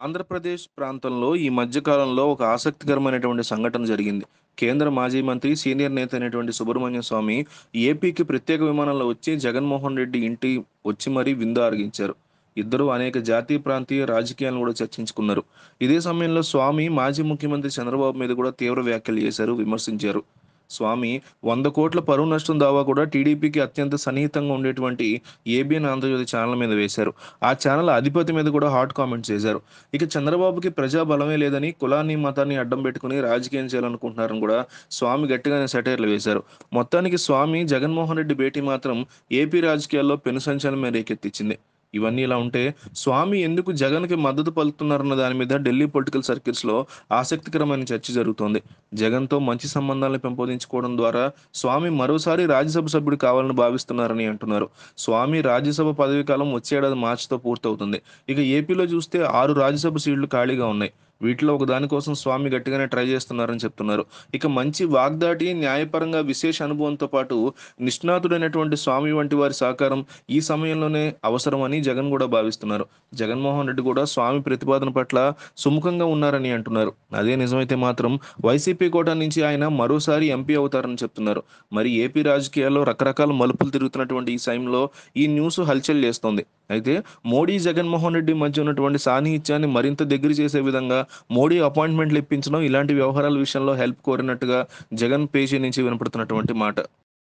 ఆంధ్రప్రదేశ్ ప్రాంతంలో ఈ మధ్యకాలంలో ఒక ఆసక్తికరమైనటువంటి సంఘటన జరిగింది. కేంద్ర మాజీ మంత్రి, సీనియర్ నేత అయినటువంటి సుబ్రహ్మణ్య స్వామి ఏపీకి ప్రత్యేక విమానంలో వచ్చి జగన్మోహన్ రెడ్డి ఇంటి వచ్చి మరీ విందు ఆరగించారు. ఇద్దరూ అనేక జాతీయ, ప్రాంతీయ రాజకీయాలను కూడా చర్చించుకున్నారు. ఇదే సమయంలో స్వామి మాజీ ముఖ్యమంత్రి చంద్రబాబు మీద కూడా తీవ్ర వ్యాఖ్యలు చేశారు, విమర్శించారు. స్వామి వంద కోట్ల పరువు నష్టం దావా కూడా టీడీపీకి అత్యంత సన్నిహితంగా ఉండేటువంటి ఏబీఎన్ ఆంధ్రజ్యోతి ఛానల్ మీద వేశారు. ఆ ఛానల్ అధిపతి మీద కూడా హాట్ కామెంట్స్ చేశారు. ఇక చంద్రబాబుకి ప్రజా బలమే లేదని కులాన్ని, మతాన్ని అడ్డం పెట్టుకుని రాజకీయం చేయాలనుకుంటున్నారని కూడా స్వామి గట్టిగానే సెటైర్లు వేశారు. మొత్తానికి స్వామి, జగన్మోహన్ రెడ్డి భేటీ మాత్రం ఏపీ రాజకీయాల్లో పెను సంచలనమే రేకెత్తించింది. ఇవన్నీ ఇలా ఉంటే స్వామి ఎందుకు జగన్‌కి మద్దతు పలుకుతున్నారన్న దాని మీద ఢిల్లీ పొలిటికల్ సర్కిల్స్‌లో ఆసక్తికరమైన చర్చ జరుగుతోంది. జగన్‌తో మంచి సంబంధాలను పెంపొందించుకోవడం ద్వారా స్వామి మరోసారి రాజ్యసభ సభ్యుడు కావాలని భావిస్తున్నారని అంటున్నారు. స్వామి రాజ్యసభ పదవీ కాలం వచ్చే ఏడాది మార్చితో పూర్తవుతుంది. ఇక ఏపీలో చూస్తే ఆరు రాజ్యసభ సీట్లు ఖాళీగా ఉన్నాయి. వీటిలో ఒక దానికోసం స్వామి గట్టిగానే ట్రై చేస్తున్నారని చెప్తున్నారు. ఇక మంచి వాగ్దాటి, న్యాయపరంగా విశేష అనుభవంతో పాటు నిష్ణాతుడైనటువంటి స్వామి వంటి వారి సహకారం ఈ సమయంలోనే అవసరమని జగన్ కూడా భావిస్తున్నారు. జగన్మోహన్ రెడ్డి కూడా స్వామి ప్రతిపాదన పట్ల సుముఖంగా ఉన్నారని అంటున్నారు. అదే నిజమైతే మాత్రం వైసీపీ కోటా నుంచి ఆయన మరోసారి ఎంపీ అవుతారని చెప్తున్నారు. మరి ఏపీ రాజకీయాల్లో రకరకాల మలుపులు తిరుగుతున్నటువంటి ఈ సమయంలో ఈ న్యూస్ హల్చల్ చేస్తోంది. అయితే మోడీ, జగన్మోహన్ రెడ్డి మధ్య ఉన్నటువంటి సాన్నిహిత్యాన్ని మరింత దగ్గర చేసే విధంగా మోడీ అపాయింట్మెంట్లు ఇప్పించడం ఇలాంటి వ్యవహారాల విషయంలో హెల్ప్ కోరినట్టుగా జగన్ పేజీ నుంచి వినపడుతున్నటువంటి మాట.